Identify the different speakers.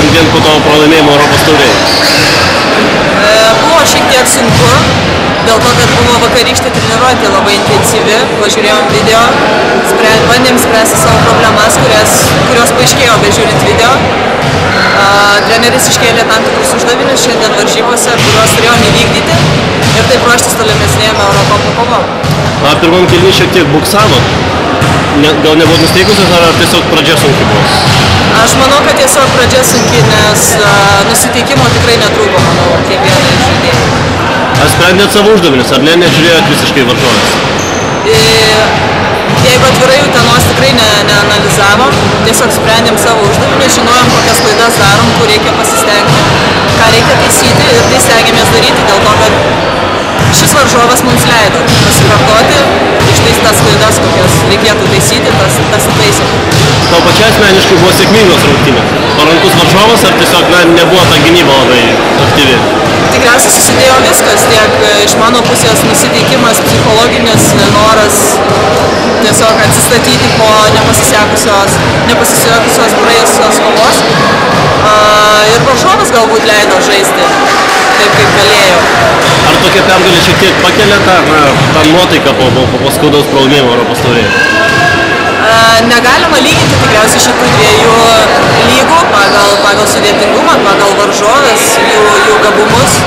Speaker 1: vien, vien po to pralaimėjimo Europos taurėje?
Speaker 2: Buvo šiek tiek sunku, dėl to, kad buvo vakarykštė treniruotė labai intensyvi, pažiūrėjom video, spre, bandėm spręsti savo problemas, kurias, kurios paaiškėjo bežiūrint video. A, treneris iškėlė tam tikrus uždavinius šiandien varžybose, kuriuos turėjom įvykdyti ir taip ruoštis tolimesnėjame Eurokopo kovom.
Speaker 1: Na, pirmam kilniui šiek tiek buksavo. Ne, gal nebuvo nusteikusios, ar tiesiog pradžia sunki buvo?
Speaker 2: Aš manau, kad tiesiog pradžia sunki, nes a, nusiteikimo tikrai netrūko, manau, kiekvienai iš žaidėjų.
Speaker 1: Ar sprendėt savo uždavinius, ar ne, nežiūrėjot visiškai varžovės?
Speaker 2: E, Jeigu atvirai Utenos tikrai ne, neanalizavom, tiesiog sprendėm savo uždavinius, žinojom, kokias klaidas darom, kur reikia pasistengti, ką reikia taisyti ir tai stengiamės daryti dėl to, kad šis varžovas mums leido pasikartoti, ištais tas klaidas, kokias reikėtų taisyti, tas, tas
Speaker 1: pačiai asmeniškai buvo sėkmingos rungtynės. Parankus varžovas, ar tiesiog na, nebuvo ta gynyba labai aktyvi?
Speaker 2: Tikriausiai susidėjo viskas, tiek e, iš mano pusės nusiteikimas, psichologinis noras tiesiog atsistatyti po nepasisekusios, nepasisekusios praėjusios kovos. Ir varžovas galbūt leido žaisti taip, kaip galėjo.
Speaker 1: Ar tokia pergalė šiek tiek pakelia tą, na, tą nuotaiką po, po, po skaudaus pralaimėjimo Europos taurėje?
Speaker 2: Negalima lyginti tikriausiai šitų dviejų lygų pagal, pagal sudėtingumą, pagal varžovės, jų, jų gabumus.